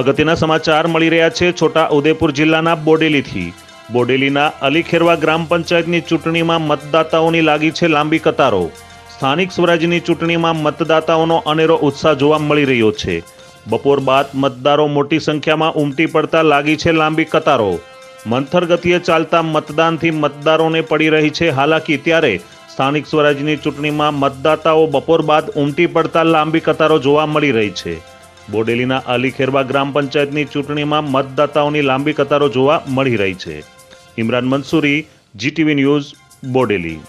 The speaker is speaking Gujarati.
અગત્યના સમાચાર મળી રહ્યા છે છોટા ઉદેપુર જિલ્લાના બોડેલીથી. બોડેલીના અલીખેરવા ગ્રામ પંચાયતની ચૂંટણીમાં મતદાતાઓની લાગી છે લાંબી કતારો. સ્થાનિક સ્વરાજ્યની ચૂંટણીમાં મતદાતાઓનો અનેરો ઉત્સાહ જોવા મળી રહ્યો છે. બપોર બાદ મતદારો મોટી સંખ્યામાં ઉમટી પડતા લાગી છે લાંબી કતારો. મંથર ગતિએ ચાલતા મતદાનથી મતદારોને પડી રહી છે હાલાકી. ત્યારે સ્થાનિક સ્વરાજ્યની ચૂંટણીમાં મતદાતાઓ બપોર બાદ ઉમટી પડતા લાંબી કતારો જોવા મળી રહી છે. બોડેલીના અલીખેરવા ગ્રામ પંચાયતની ચૂંટણીમાં મતદાતાઓની લાંબી કતારો જોવા મળી રહી છે. Imran Mansuri, GTV news, Bodeli.